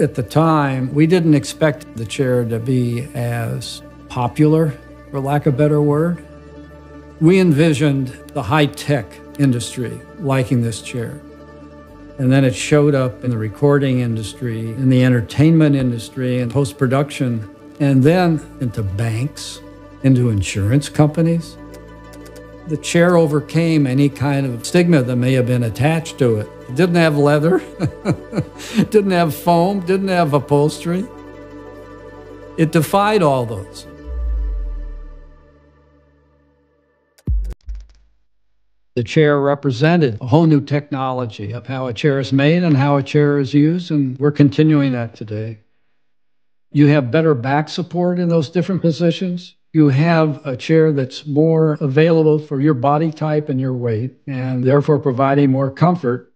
At the time, we didn't expect the chair to be as popular, for lack of a better word. We envisioned the high tech industry liking this chair. And then it showed up in the recording industry, in the entertainment industry, and post production, and then into banks, into insurance companies. The chair overcame any kind of stigma that may have been attached to it. Didn't have leather, didn't have foam, didn't have upholstery. It defied all those. The chair represented a whole new technology of how a chair is made and how a chair is used, and we're continuing that today. You have better back support in those different positions. You have a chair that's more available for your body type and your weight, and therefore providing more comfort.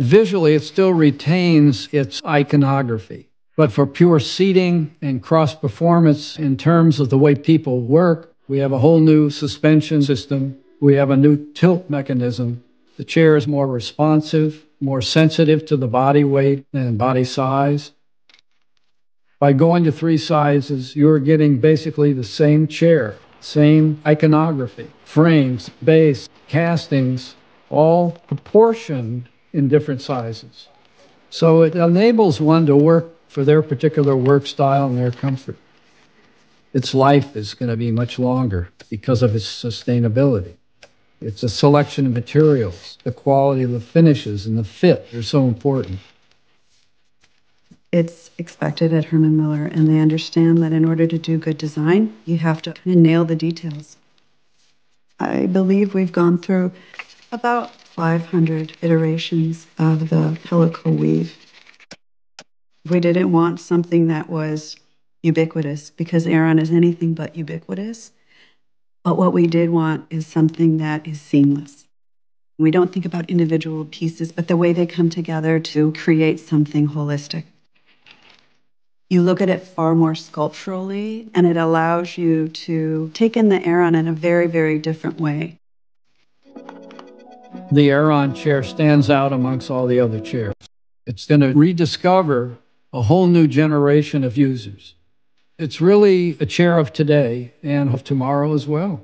Visually, it still retains its iconography. But for pure seating and cross performance in terms of the way people work, we have a whole new suspension system we have a new tilt mechanism. The chair is more responsive, more sensitive to the body weight and body size. By going to three sizes, you're getting basically the same chair, same iconography, frames, base, castings, all proportioned in different sizes. So it enables one to work for their particular work style and their comfort. Its life is going to be much longer because of its sustainability. It's a selection of materials, the quality of the finishes and the fit are so important. It's expected at Herman Miller, and they understand that in order to do good design, you have to kind of nail the details. I believe we've gone through about 500 iterations of the helical weave. We didn't want something that was ubiquitous because Aeron is anything but ubiquitous. But what we did want is something that is seamless. We don't think about individual pieces, but the way they come together to create something holistic. You look at it far more sculpturally, and it allows you to take in the Aeron in a very, very different way. The Aeron chair stands out amongst all the other chairs. It's going to rediscover a whole new generation of users. It's really a chair of today and of tomorrow as well.